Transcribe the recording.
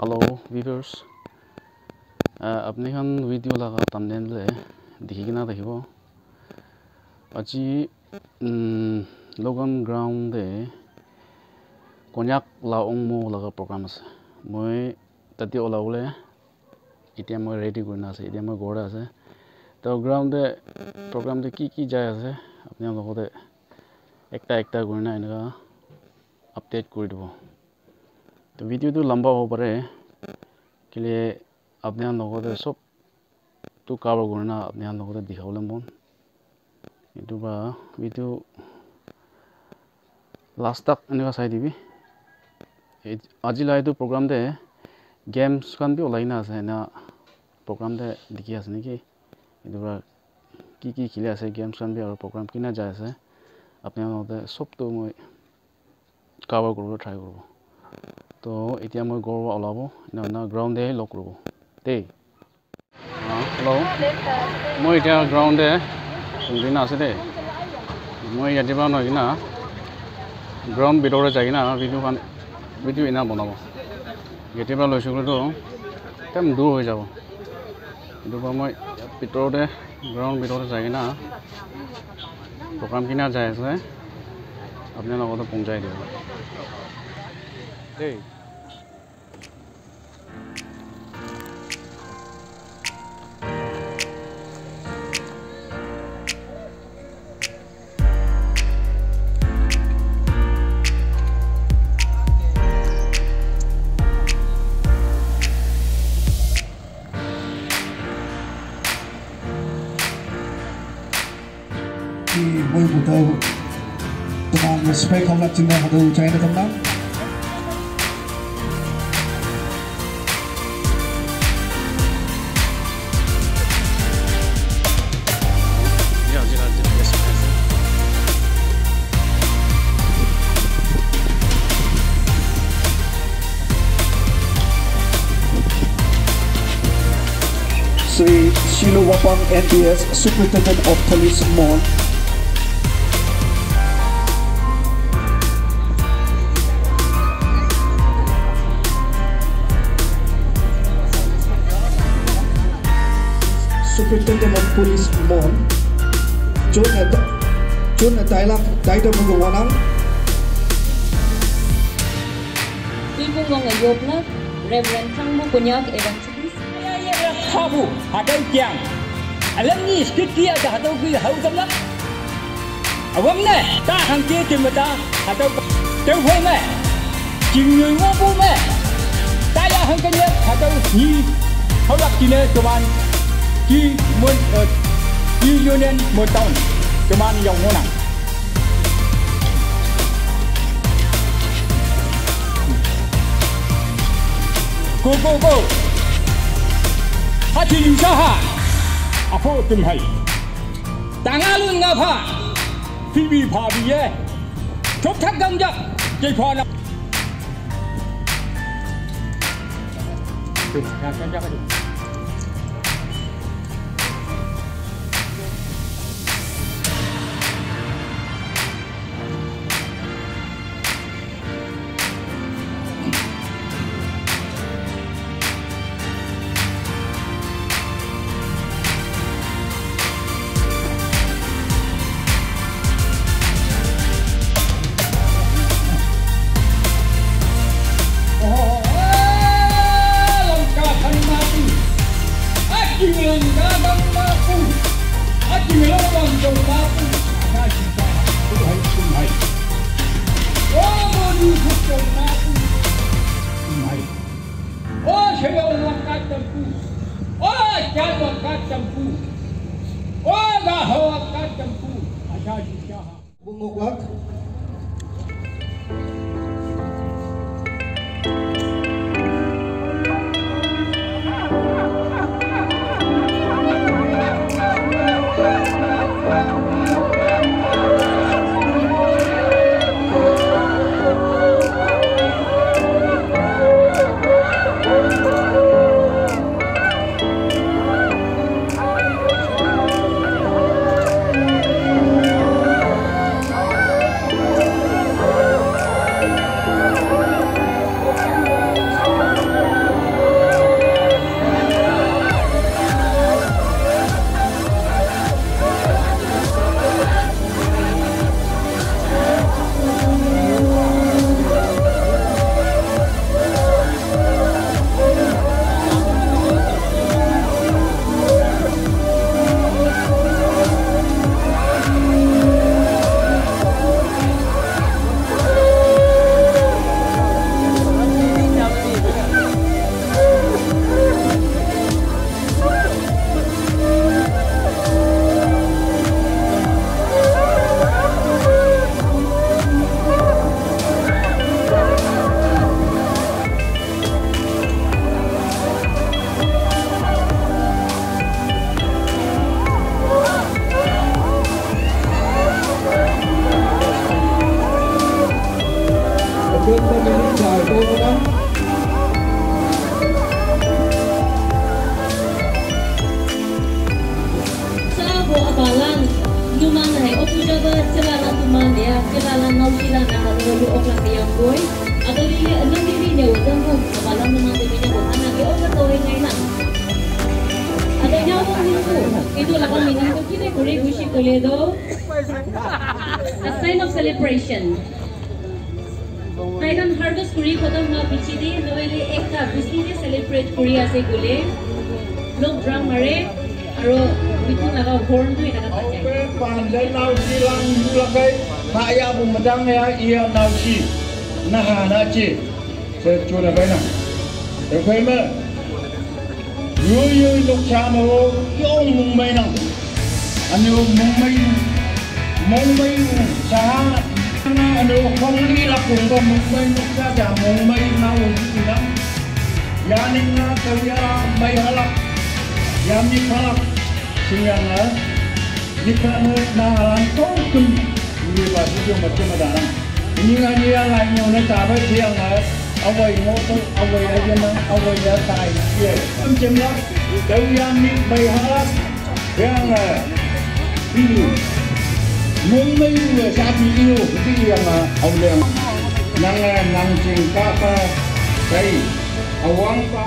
Hello viewers, আপুনি এখন ভিডিঅ' লগা তামনেলে দেখি কিনা থাকিব আজি লগন গ্ৰাউণ্ডে কন্যাক লা অং মৌ লগা প্ৰগ্ৰাম আছে। মই তাতে ওলাবলৈ এতিয়া মই ৰেডি কৰি নাছোঁ এতিয়া মই ঘৰতে আছে। তো গ্ৰাউণ্ডে প্ৰগ্ৰামটো কি কি যায় আছে আপোনাৰ লগতে একটা একটা কৰি না এনেকুৱা আপডেট কৰি দিব। তো ভিডিঅ'টো লম্বা হ'ব পাৰে কেলে আপোনাৰ লগতে চবটো কাভাৰ কৰি না আপোনাৰ লগতে দেখাবলৈ মন এইটো বা ভিডিঅ' লাষ্টত এনেকুৱা চাই দিবি আজিলৈ এইটো প্ৰগ্ৰামতে গেমছ খান বি ওলাই না আছে এনে প্ৰগ্ৰামতে দেখি আছে নেকি এইটো পৰা কি কি খেলি আছে গেমছ খান বি আৰু প্ৰগ্ৰাম কিনা যাই আছে আপোনাৰ লগতে চবটো মই কাভাৰ কৰিব ট্ৰাই কৰিব তো এতিয়া মই গৌৰৱ ওলাব। গ্ৰাউণ্ডে লগ কৰিব দেই। হেল্ল' মই এতিয়া গ্ৰাউণ্ডে দিনা আছে দেই। মই ইয়াতে নহয় কিনা গ্ৰাউণ্ড ভিতৰতে যায় কিনা ভিডিঅ' খান ভিডিঅ' এনে বনাব। ইয়াতে পৰা লৈছোঁ গ'লেতো একদম দূৰ হৈ যাব। সেইটো পৰা মই ভিতৰতে গ্ৰাউণ্ড ভিতৰতে যায় কিনা প্ৰগ্ৰাম কিনা যাই আছে। আপোনাৰ লগতে পঞ্চাই দিব। দেই thì vui của tôi tụi bạn respect không lặt chừng nào tôi chạy được không đó. Shilo Wapang NDS Superintendent of Police Mall Superintendent of Police Mall John at John at Dialog Dialog Mungwanang Ibong Reverend Tangmu Kunyak Evans habu à hadau kiang alam à, ni skit kia dah hadau ki hau kam lắm. À, vâng Awam ne ta hang kia kim ta hadau teu phoi me chỉ người ngô bu me ta ya hang kan ya hadau ni hau lak ki ne tuan ki mun ki tông mo town dòng yong nặng. Go go go ha thì sa ha a pho tum hai ta nga luôn nga pha phi bi pha bi ye. Chốt thắt găng giặc dây pha na Được, ra cho cho cái được. التنفوذ ولا هو الله التنفوذ عشان شاها. itu lagu minang tuh kita kuri gusi Toledo. A sign of celebration. Kita kan harvest kota mau bici ekta bici celebrate kuri asih gule. Lo drum mare, aro itu lagu horn tuh naga pakai. Ya iya. Silang bulakai, kaya bumedang ya ia nau si, nah na ci, secuna kai na. Được phải mà, yu yu lúc cha mà ô, yong mùng mây nang, anh yêu mùng mây, mùng mây cha, anh yêu không đi là cùng có mùng mây lúc cha cha mùng mây nau gì lắm, ya nên na tao ya mây halak, ya mi halak, siang ah. jika nahalan tongkum di batu itu macam mana ini ngaji yang lainnya nak cabai siang lah awai motor awai aja nang awai ya tai ya macam lah kau yang ni muốn halal yang ini mung cái gì mà ông liền yang awai yang trình ca ca đây ông awang pa